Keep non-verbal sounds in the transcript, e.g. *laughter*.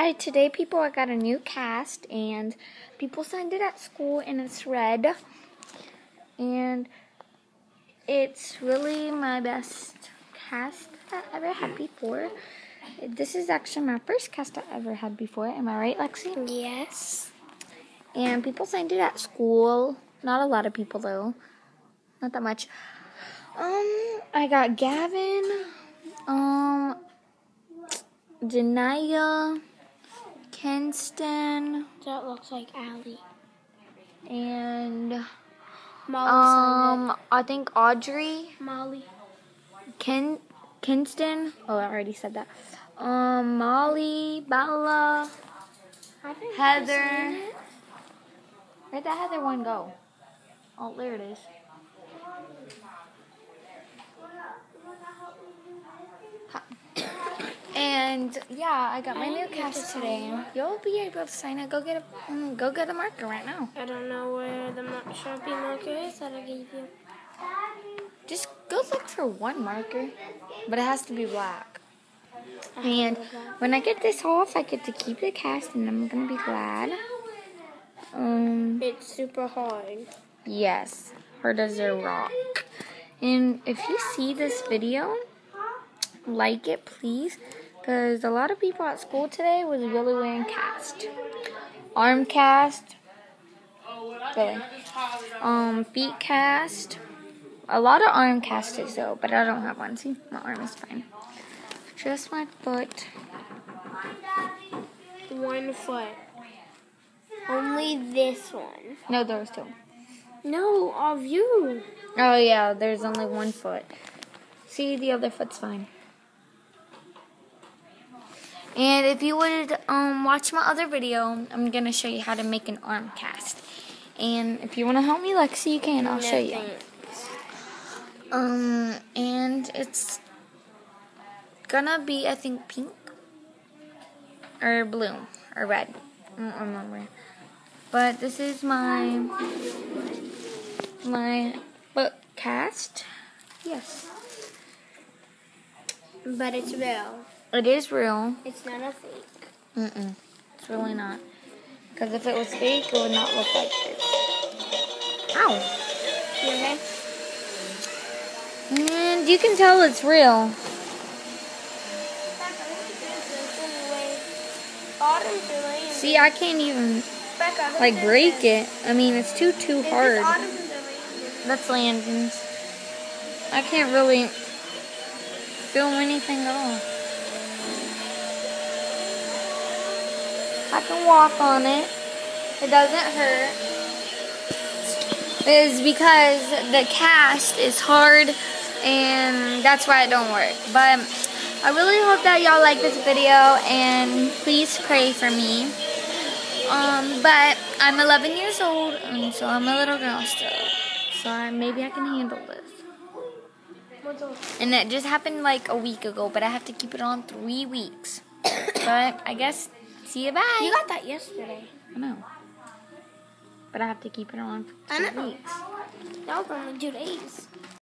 Hi, today people I got a new cast and people signed it at school and it's red. And it's really my best cast I ever had before. This is actually my first cast I ever had before. Am I right, Lexi? Yes. And people signed it at school. Not a lot of people though. Not that much. Um, I got Gavin, um, Janaya, Kenston, That looks like Allie. and Molly um, I think Audrey, Molly. Ken, Kinston. Oh, I already said that. Um, Molly, Bella, Heather. Where'd that Heather one go? Oh, there it is. And yeah, I got my new cast today. You'll be able to sign it. Go get a mm, go get a marker right now. I don't know where the mar- Sharpie marker is that I gave you. Just go look for one marker, but it has to be black. And when I get this off, I get to keep the cast, and I'm gonna be glad. Um, It's super hard. yes, hard as a rock. And if you see this video, like it, please, because a lot of people at school today was really wearing cast, arm cast, really, um, feet cast. A lot of arm casts though, but I don't have one. See, my arm is fine. Just my foot. One foot. Only this one. No, there was two. No, of you. Oh yeah, there's only one foot. See, the other foot's fine. And if you would um, watch my other video, I'm gonna show you how to make an arm cast. And if you wanna help me, Lexi, you can. I'll show you. Nothing. Um, and it's gonna be, I think, pink or blue or red. I don't remember. But this is my my foot cast. Yes, But it's real. It is real. It's not a fake. Mm-mm, it's really not. Because if it was fake, it would not look like this. Ow! You okay? And you can tell it's real. See, I can't even like break it. I mean, it's too too hard. That's Landon's. I can't really film anything at all. I can walk on it. It doesn't hurt. It's because the cast is hard and that's why it don't work. But I really hope that y'all like this video and please pray for me. Um, but I'm 11 years old and so I'm a little girl still. So I, maybe I can handle this. And it just happened like a week ago, but I have to keep it on three weeks. *coughs* but I guess, see you bye. You got that yesterday. I know. But I have to keep it on for two weeks. That was only two days.